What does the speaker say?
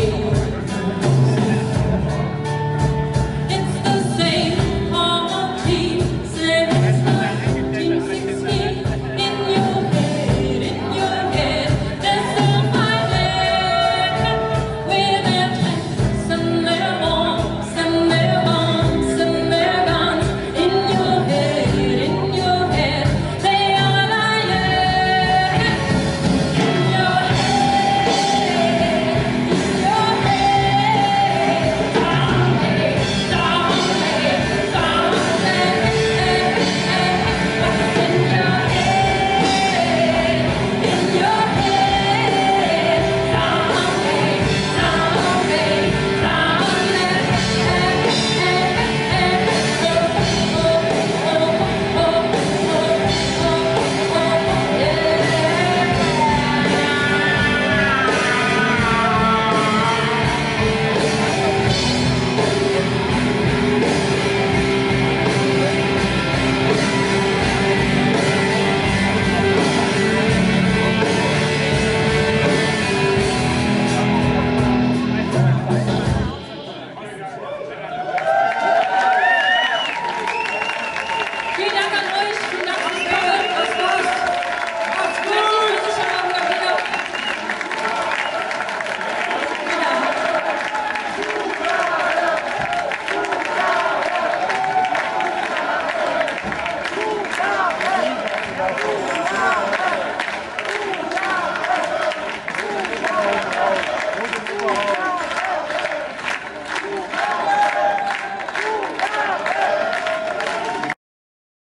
Amém.